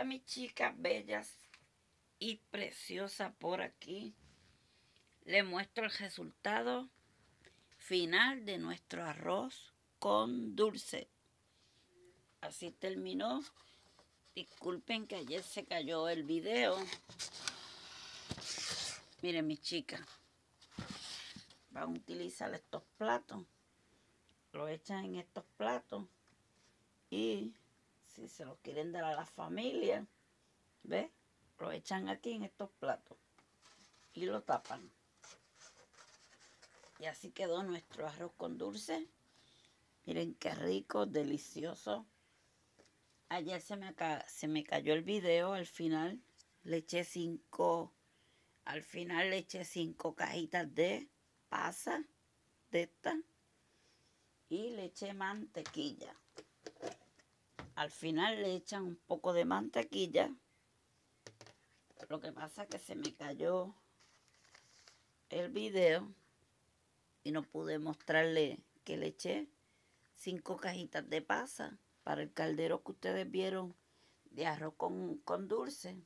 Hola mis chicas bellas y preciosas por aquí. Les muestro el resultado final de nuestro arroz con dulce. Así terminó. Disculpen que ayer se cayó el video. Miren mis chicas. Van a utilizar estos platos. Lo echan en estos platos. Y si se los quieren dar a la familia, ¿ves? Lo echan aquí en estos platos y lo tapan. Y así quedó nuestro arroz con dulce. Miren qué rico, delicioso. Ayer se me, se me cayó el video al final. Le eché cinco, al final le eché cinco cajitas de pasa de esta. Y le eché mantequilla. Al final le echan un poco de mantequilla. Lo que pasa es que se me cayó el video y no pude mostrarle que le eché cinco cajitas de pasa para el caldero que ustedes vieron de arroz con, con dulce.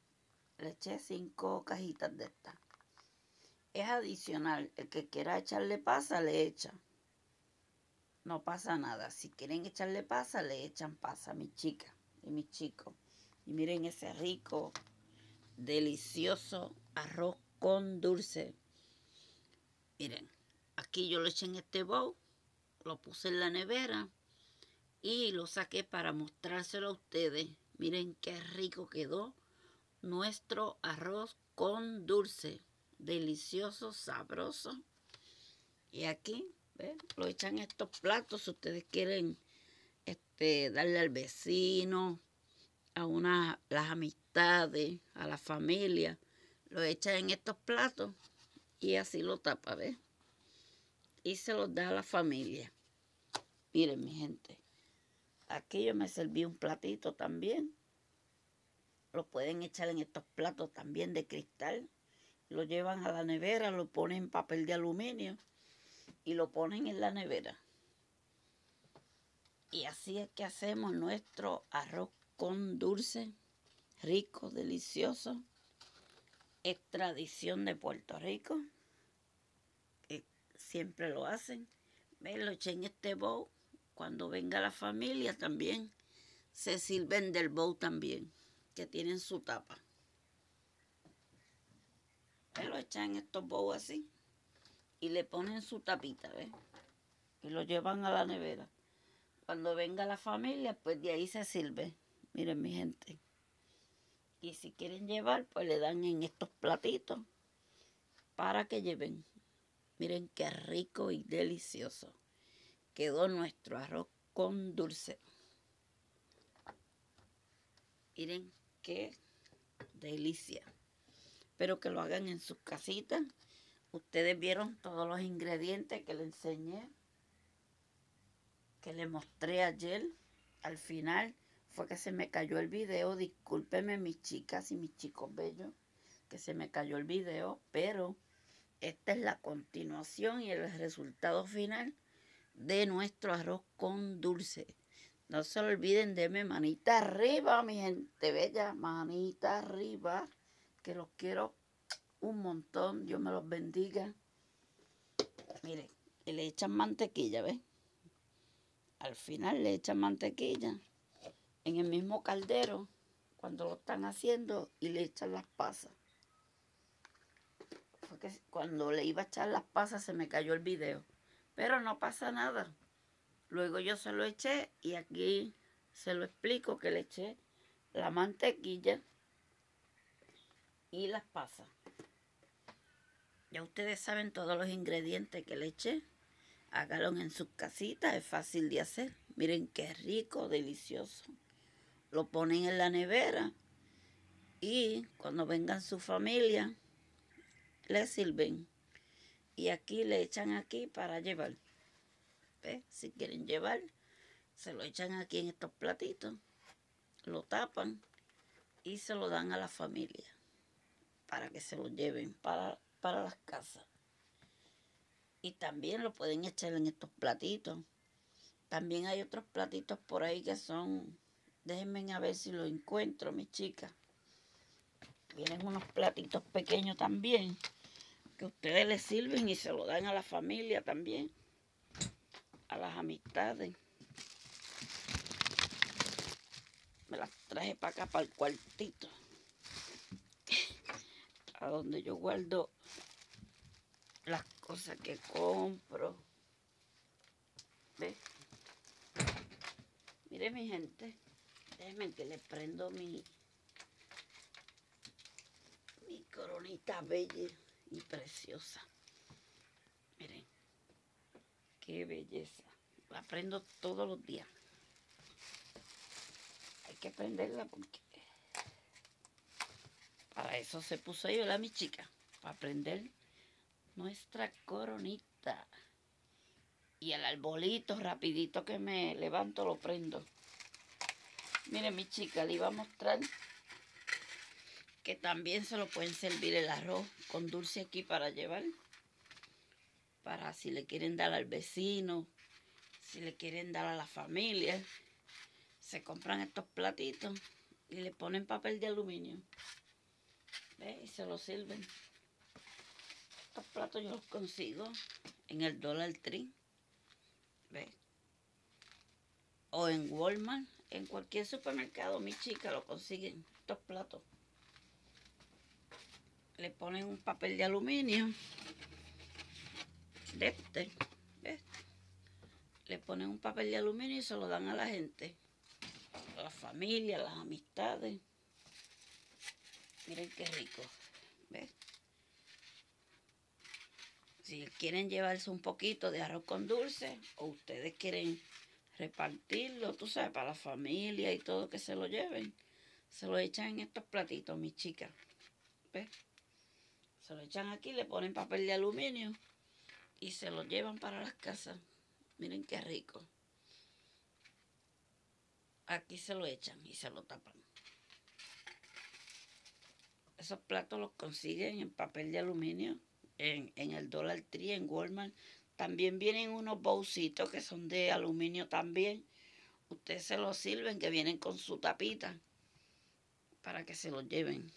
Le eché cinco cajitas de estas. Es adicional. El que quiera echarle pasa, le echa no pasa nada. Si quieren echarle pasa, le echan pasa, mi chica y mis chicos. Y miren ese rico, delicioso arroz con dulce. Miren, aquí yo lo eché en este bowl, lo puse en la nevera y lo saqué para mostrárselo a ustedes. Miren qué rico quedó nuestro arroz con dulce. Delicioso, sabroso. Y aquí lo echan estos platos si ustedes quieren este, darle al vecino, a una, las amistades, a la familia. Lo echan en estos platos y así lo tapa, ¿ves? Y se los da a la familia. Miren, mi gente. Aquí yo me serví un platito también. Lo pueden echar en estos platos también de cristal. Lo llevan a la nevera, lo ponen en papel de aluminio y lo ponen en la nevera. Y así es que hacemos nuestro arroz con dulce, rico, delicioso. Es tradición de Puerto Rico. Que siempre lo hacen. Me lo eché en este bowl. Cuando venga la familia también se sirven del bowl también, que tienen su tapa. Me lo echan estos bowls así y le ponen su tapita, ¿ves? Y lo llevan a la nevera. Cuando venga la familia, pues de ahí se sirve. Miren mi gente. Y si quieren llevar, pues le dan en estos platitos para que lleven. Miren qué rico y delicioso. Quedó nuestro arroz con dulce. Miren qué delicia. Espero que lo hagan en sus casitas Ustedes vieron todos los ingredientes que le enseñé, que le mostré ayer. Al final fue que se me cayó el video. Discúlpenme mis chicas y mis chicos bellos, que se me cayó el video, pero esta es la continuación y el resultado final de nuestro arroz con dulce. No se olviden, de mi manita arriba, mi gente bella, manita arriba, que los quiero un montón. Dios me los bendiga. Miren, y le echan mantequilla, ¿ves? Al final le echan mantequilla en el mismo caldero cuando lo están haciendo y le echan las pasas. Porque cuando le iba a echar las pasas se me cayó el video. Pero no pasa nada. Luego yo se lo eché y aquí se lo explico que le eché la mantequilla y las pasas. Ya ustedes saben todos los ingredientes que le eché. Háganlo en sus casitas, es fácil de hacer. Miren qué rico, delicioso. Lo ponen en la nevera y cuando vengan su familia, le sirven. Y aquí le echan aquí para llevar. ¿Ves? Si quieren llevar, se lo echan aquí en estos platitos, lo tapan y se lo dan a la familia para que se lo lleven para para las casas. Y también lo pueden echar en estos platitos. También hay otros platitos por ahí que son Déjenme a ver si lo encuentro, mis chicas. Vienen unos platitos pequeños también. Que ustedes les sirven y se lo dan a la familia también. A las amistades. Me las traje para acá, para el cuartito. A donde yo guardo las cosas que compro. ¿Ves? Mire mi gente. Déjenme que le prendo mi, mi coronita bella y preciosa. Miren, qué belleza. La prendo todos los días. Hay que prenderla porque para eso se puso yo la mi chica. Para prender nuestra coronita. Y el arbolito rapidito que me levanto lo prendo. Miren mi chica, le iba a mostrar que también se lo pueden servir el arroz con dulce aquí para llevar. Para si le quieren dar al vecino, si le quieren dar a la familia. Se compran estos platitos y le ponen papel de aluminio. ¿Ve? Y se los sirven. Estos platos yo los consigo en el Dollar Tree. ¿Ve? O en Walmart en cualquier supermercado, mi chica, lo consiguen estos platos. Le ponen un papel de aluminio de este, Le ponen un papel de aluminio y se lo dan a la gente, a la familia, a las amistades. Miren qué rico, ¿ves? Si quieren llevarse un poquito de arroz con dulce o ustedes quieren repartirlo, tú sabes, para la familia y todo que se lo lleven. Se lo echan en estos platitos, mis chicas. ¿Ves? Se lo echan aquí, le ponen papel de aluminio y se lo llevan para las casas. Miren qué rico. Aquí se lo echan y se lo tapan. Esos platos los consiguen en papel de aluminio en, en el Dollar Tree, en Walmart. También vienen unos bolsitos que son de aluminio también. Ustedes se los sirven, que vienen con su tapita para que se los lleven.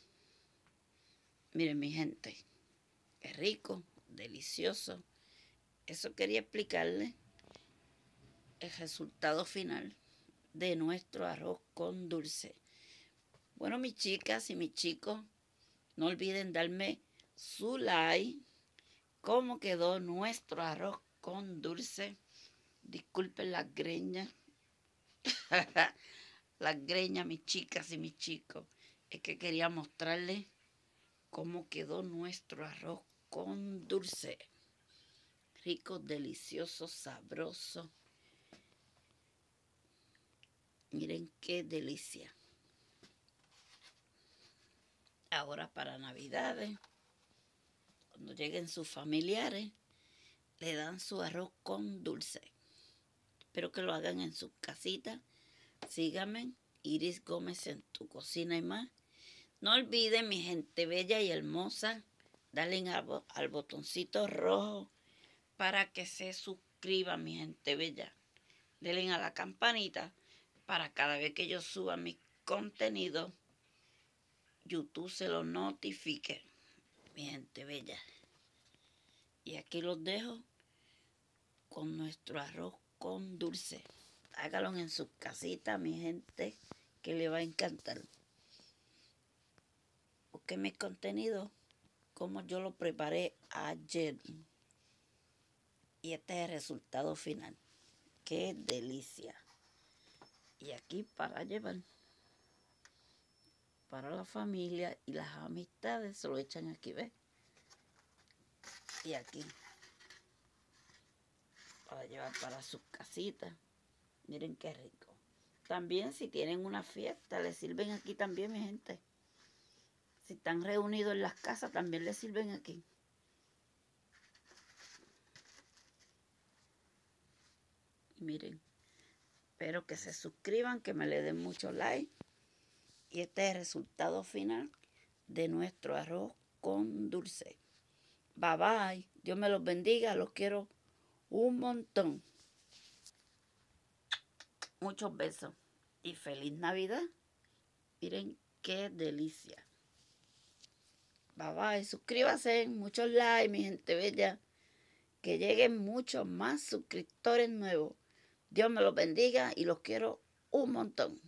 Miren mi gente, es rico, delicioso. Eso quería explicarles el resultado final de nuestro arroz con dulce. Bueno, mis chicas y mis chicos, no olviden darme su like cómo quedó nuestro arroz con dulce. Disculpen las greñas. las greñas, mis chicas y mis chicos. Es que quería mostrarles cómo quedó nuestro arroz con dulce. Rico, delicioso, sabroso. Miren qué delicia. Ahora para Navidades cuando lleguen sus familiares, le dan su arroz con dulce. Espero que lo hagan en sus casitas. Síganme, Iris Gómez en tu cocina y más. No olviden, mi gente bella y hermosa, darle al, al botoncito rojo para que se suscriban, mi gente bella. Denle a la campanita para cada vez que yo suba mi contenido, YouTube se lo notifique mi gente bella. Y aquí los dejo con nuestro arroz con dulce. Háganlo en su casita, mi gente, que le va a encantar. Busquen mi contenido como yo lo preparé ayer. Y este es el resultado final. ¡Qué delicia! Y aquí para llevar para la familia y las amistades se lo echan aquí, ¿ves? Y aquí. Para llevar para sus casitas. Miren qué rico. También si tienen una fiesta, les sirven aquí también, mi gente. Si están reunidos en las casas, también les sirven aquí. miren, espero que se suscriban, que me le den mucho like. Y este es el resultado final de nuestro arroz con dulce. Bye bye. Dios me los bendiga. Los quiero un montón. Muchos besos. y feliz Navidad. Miren qué delicia. Bye bye, suscríbase, muchos likes, mi gente bella. Que lleguen muchos más suscriptores nuevos. Dios me los bendiga y los quiero un montón.